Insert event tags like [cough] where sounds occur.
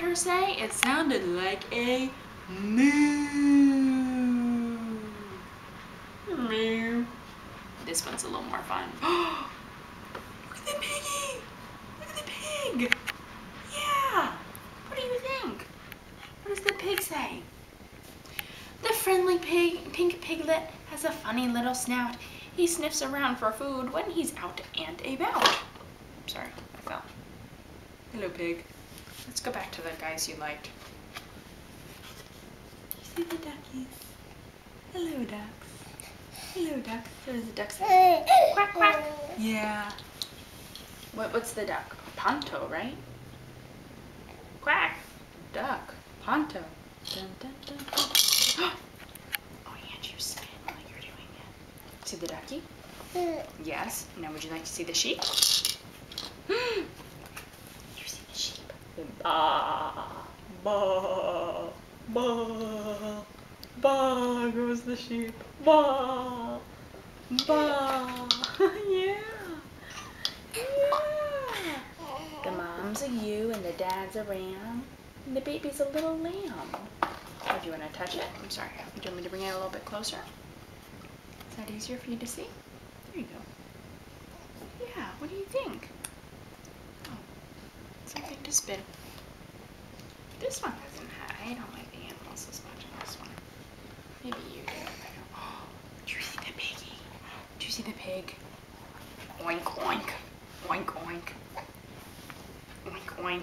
her say? It sounded like a moo. Moo. This one's a little more fun. [gasps] Look at the piggy! Look at the pig! Yeah! What do you think? What does the pig say? The friendly pig, pink piglet has a funny little snout. He sniffs around for food when he's out and about. Sorry, I fell. Hello, pig. Let's go back to the guys you liked. You see the duckies? Hello, ducks. Hello, ducks. There's a duck. [laughs] Quack, quack. Yeah. What, what's the duck? Ponto, right? Quack. Duck. Ponto. Dun, dun, dun, dun. [gasps] oh, and you spin while you're doing it. See the ducky? Mm. Yes. Now would you like to see the sheep? you see the sheep? Ba, ba, ba, ba goes the sheep. Ba, ba. yeah. [laughs] Yeah. The mom's a ewe and the dad's a ram. And the baby's a little lamb. Oh, do you want to touch it? I'm sorry. Do you want me to bring it a little bit closer? Is that easier for you to see? There you go. Yeah, what do you think? Oh, something to spin. This one doesn't have, I don't like the animals as much as this one. Maybe you do. Oh, do [gasps] you see the piggy? Do you see the pig? Oink, oink. Oink, oink. Oink, oink.